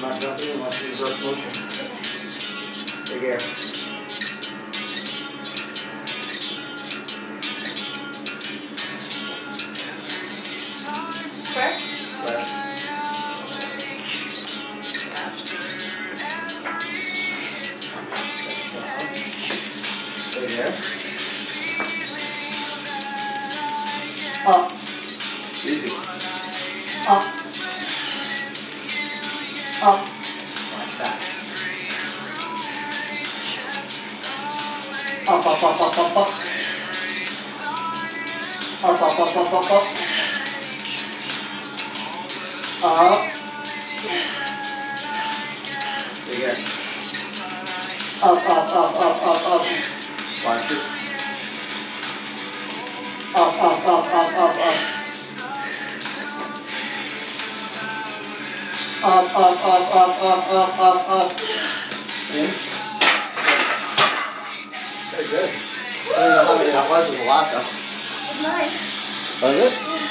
jumping unless you reverse motion. Big air. Square. Square. Up. Easy. Up. Up. Like that. Up, up, up, up, up, up. Up, up, up, up, up, up. Up. Big air. Up, up, up, up, up, up. Watch it. Up, up, up, up. Um, um, um, up, up, up, up, up, up, up, up. In. Very good. I don't know how many that was, it was a lot though. Nice. Was it?